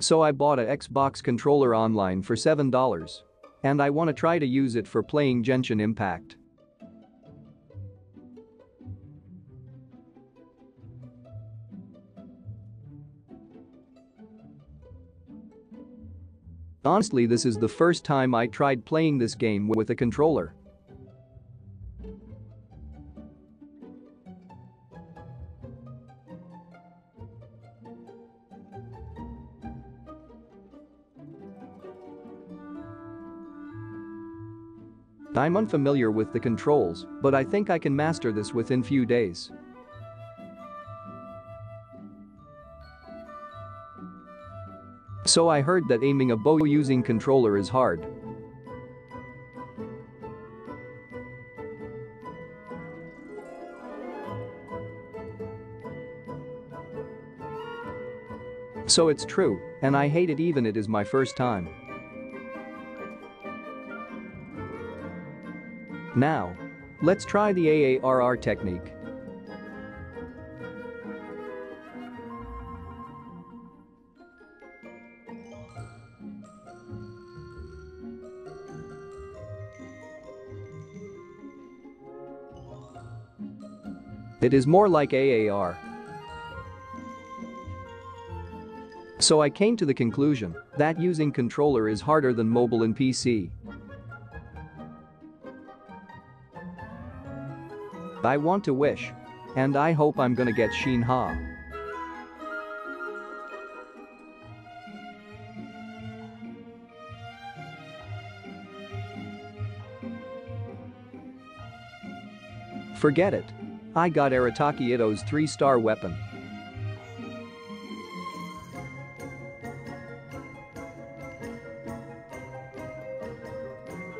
So I bought a Xbox controller online for $7. And I wanna try to use it for playing Genshin Impact. Honestly this is the first time I tried playing this game with a controller. I'm unfamiliar with the controls, but I think I can master this within few days. So I heard that aiming a bow using controller is hard. So it's true, and I hate it even it is my first time. Now, let's try the AARR technique. It is more like AAR. So I came to the conclusion that using controller is harder than mobile and PC. I want to wish. And I hope I'm gonna get Shenhe. Forget it. I got Arataki Itto's 3-star weapon.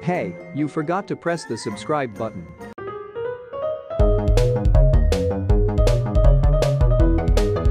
Hey, you forgot to press the subscribe button.